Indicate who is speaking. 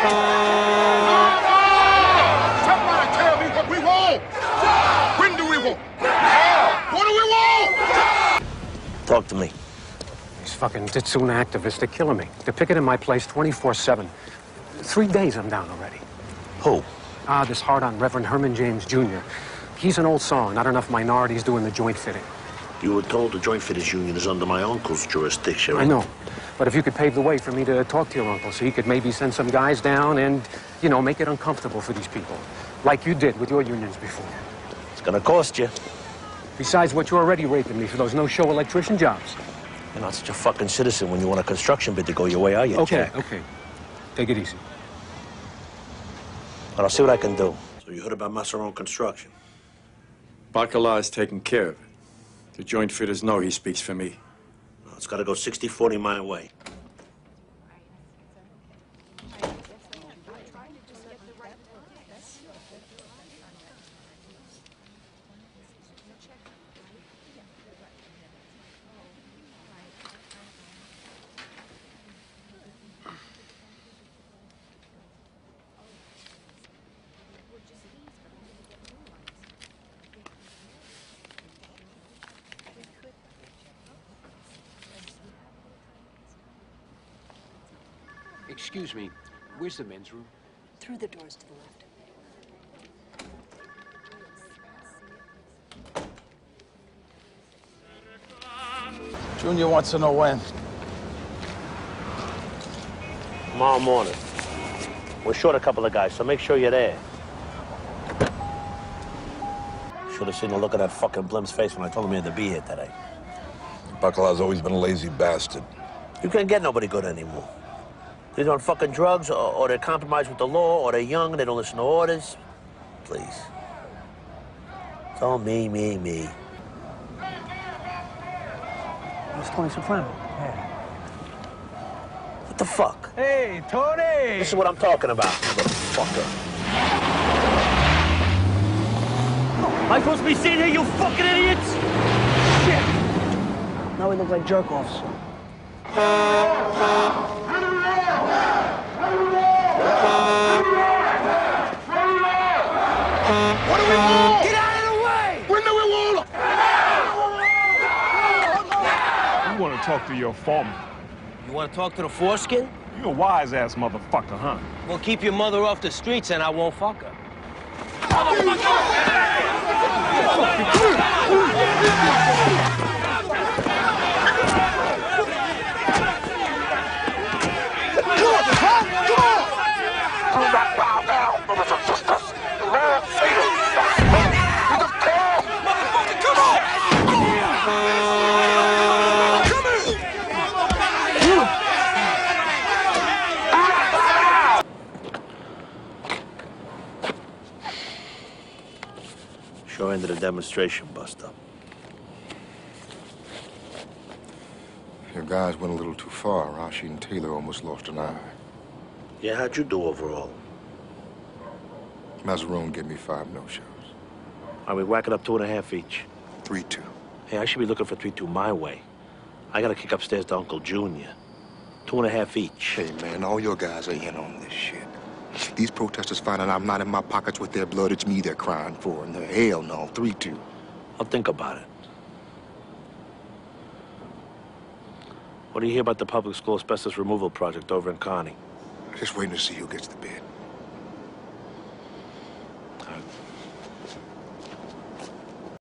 Speaker 1: construction? Somebody tell me what we want. When do we want? What do we want?
Speaker 2: Talk to me.
Speaker 3: These fucking Ditsuna activists, they're killing me. They're picketing my place 24-7. Three days I'm down already.
Speaker 2: Who?
Speaker 3: Ah, this hard-on Reverend Herman James Jr. He's an old song, not enough minorities doing the joint fitting.
Speaker 2: You were told the Joint Fitters Union is under my uncle's jurisdiction.
Speaker 3: I know. But if you could pave the way for me to talk to your uncle so he could maybe send some guys down and, you know, make it uncomfortable for these people. Like you did with your unions before.
Speaker 2: It's gonna cost you.
Speaker 3: Besides what you're already raping me for those no-show electrician jobs.
Speaker 2: You're not such a fucking citizen when you want a construction bid to go your way, are you?
Speaker 3: Okay,
Speaker 2: Jack?
Speaker 3: okay. Take it easy.
Speaker 2: But I'll see what I can do. So you heard about Massarone Construction?
Speaker 4: Bacala is taking care of it. The joint fitters know he speaks for me.
Speaker 2: Well, it's gotta go 60-40 my way.
Speaker 5: Excuse me, where's the men's room?
Speaker 6: Through the doors to the left.
Speaker 7: Junior wants to know when.
Speaker 2: Tomorrow morning. We're short a couple of guys, so make sure you're there. Should have seen the look of that fucking blimp's face when I told him he had to be here today.
Speaker 8: Bacala's always been a lazy bastard.
Speaker 2: You can't get nobody good anymore. They're on fucking drugs, or, or they're compromised with the law, or they're young and they don't listen to orders. Please. It's all me, me, me.
Speaker 9: It's Tony Soprano.
Speaker 2: What the fuck?
Speaker 9: Hey, Tony!
Speaker 2: This is what I'm talking about, motherfucker.
Speaker 9: Am I supposed to be sitting here, you fucking idiots? Shit! Now we look like jerk-offs.
Speaker 1: What do we want? Get out of the way! When do we want?
Speaker 10: You want to talk to your foreman.
Speaker 9: You want to talk to the foreskin?
Speaker 10: You're a wise ass motherfucker, huh?
Speaker 9: Well, keep your mother off the streets and I won't fuck her.
Speaker 2: Sure ended a demonstration bust up.
Speaker 8: Your guys went a little too far. Rashi and Taylor almost lost an eye.
Speaker 2: Yeah, how'd you do overall?
Speaker 8: Massarone gave me five no-shows.
Speaker 2: Are we whacking up two and a half each?
Speaker 8: Three-two.
Speaker 2: Hey, I should be looking for three two my way. I gotta kick upstairs to Uncle Junior. Two and a half each.
Speaker 8: Hey, man, all your guys are in on this shit. These protesters find out I'm not in my pockets with their blood. It's me they're crying for. And they're hell no, three-two.
Speaker 2: I'll think about it. What do you hear about the public school asbestos removal project over in Connie?
Speaker 8: Just waiting to see who gets the bid.